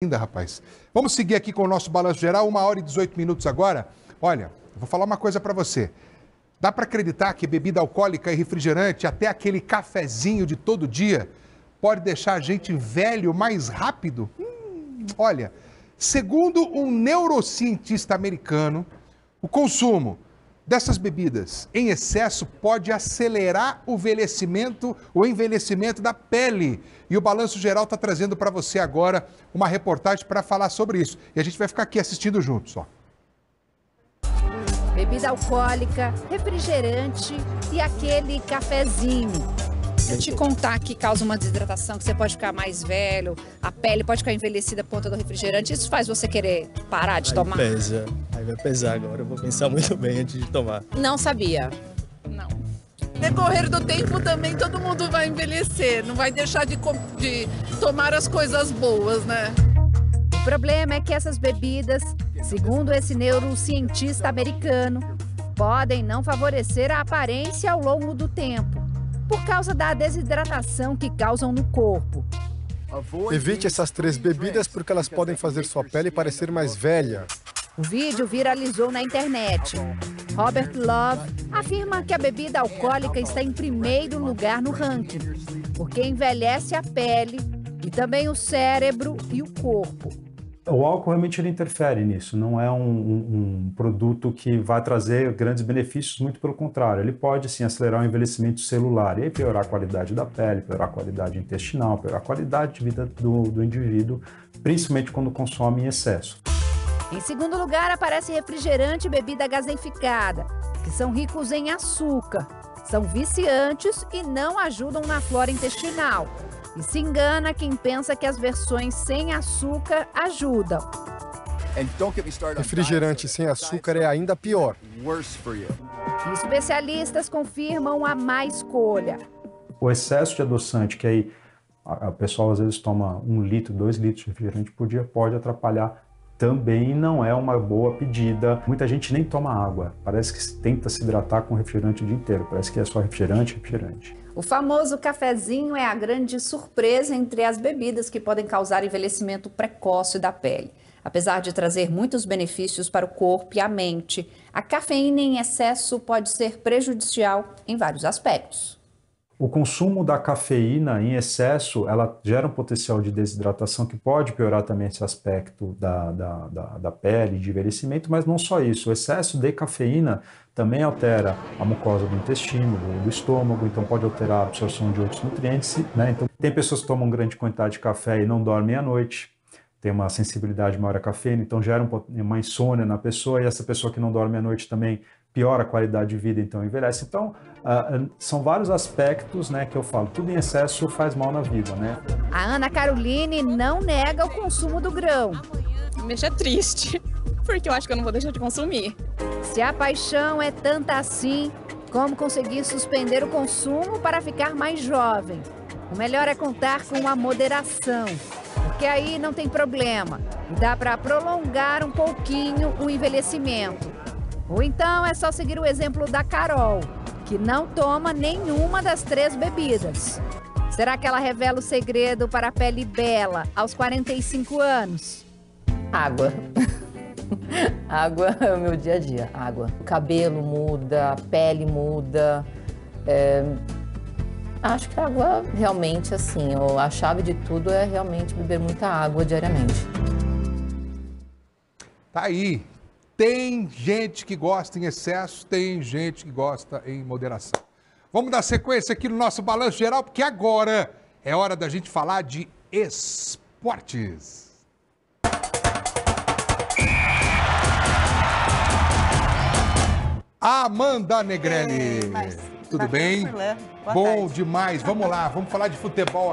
ainda, rapaz. Vamos seguir aqui com o nosso balanço geral, uma hora e 18 minutos agora. Olha, vou falar uma coisa para você. Dá para acreditar que bebida alcoólica e refrigerante, até aquele cafezinho de todo dia, pode deixar a gente velho mais rápido? Hum, olha, segundo um neurocientista americano, o consumo dessas bebidas em excesso pode acelerar o envelhecimento, o envelhecimento da pele. E o Balanço Geral está trazendo para você agora uma reportagem para falar sobre isso. E a gente vai ficar aqui assistindo juntos, ó. Bebida alcoólica, refrigerante e aquele cafezinho. Se eu te contar que causa uma desidratação, que você pode ficar mais velho, a pele pode ficar envelhecida por conta do refrigerante, isso faz você querer parar de Aí tomar? pesa. Aí vai pesar agora. Eu vou pensar muito bem antes de tomar. Não sabia. Não. Decorrer do tempo também todo mundo vai envelhecer, não vai deixar de, de tomar as coisas boas, né? O problema é que essas bebidas, segundo esse neurocientista americano, podem não favorecer a aparência ao longo do tempo, por causa da desidratação que causam no corpo. Evite essas três bebidas porque elas podem fazer sua pele parecer mais velha. O vídeo viralizou na internet. Robert Love afirma que a bebida alcoólica está em primeiro lugar no ranking, porque envelhece a pele e também o cérebro e o corpo. O álcool realmente ele interfere nisso, não é um, um- produto que vai trazer grandes benefícios, muito pelo contrário, ele pode sim acelerar o envelhecimento celular e aí piorar a qualidade da pele, piorar a qualidade intestinal, piorar a qualidade de vida do, do indivíduo, principalmente quando consome em excesso. Em segundo lugar, aparece refrigerante e bebida gaseificada, que são ricos em açúcar, são viciantes e não ajudam na flora intestinal. E se engana quem pensa que as versões sem açúcar ajudam. Refrigerante sem açúcar é ainda pior. Especialistas confirmam a má escolha. O excesso de adoçante, que aí a, a pessoa às vezes toma um litro, dois litros de refrigerante por dia, pode atrapalhar também não é uma boa pedida. Muita gente nem toma água, parece que tenta se hidratar com refrigerante o dia inteiro, parece que é só refrigerante, refrigerante. O famoso cafezinho é a grande surpresa entre as bebidas que podem causar envelhecimento precoce da pele. Apesar de trazer muitos benefícios para o corpo e a mente, a cafeína em excesso pode ser prejudicial em vários aspectos. O consumo da cafeína em excesso, ela gera um potencial de desidratação que pode piorar também esse aspecto da, da, da, da pele, de envelhecimento, mas não só isso. O excesso de cafeína também altera a mucosa do intestino, do, estômago, então pode alterar a absorção de outros nutrientes. Né? Então, tem pessoas que tomam grande quantidade de café e não dormem à noite, tem uma sensibilidade maior à cafeína, então gera um uma insônia na pessoa, e essa pessoa que não dorme à noite também piora a qualidade de vida, então envelhece. Então, ah, são vários aspectos né, que eu falo, tudo em excesso faz mal na vida, né? A Ana Caroline não nega o consumo do grão. Me deixa triste, porque eu acho que eu não vou deixar de consumir. Se a paixão é tanta assim, como conseguir suspender o consumo para ficar mais jovem? O melhor é contar com a moderação, porque aí não tem problema e dá para prolongar um pouquinho o envelhecimento. Ou então é só seguir o exemplo da Carol, que não toma nenhuma das três bebidas. Será que ela revela o segredo para a pele bela aos 45 anos? Água. água é o meu dia a dia, água. O cabelo muda, a pele muda. é, Acho que a água realmente, assim, a chave de tudo é realmente beber muita água diariamente. Tá aí. Tem gente que gosta em excesso, tem gente que gosta em moderação. Vamos dar sequência aqui no nosso balanço geral, porque agora é hora da gente falar de esportes. Amanda Negrelli. Tudo bem? Bom demais. Vamos lá, vamos falar de futebol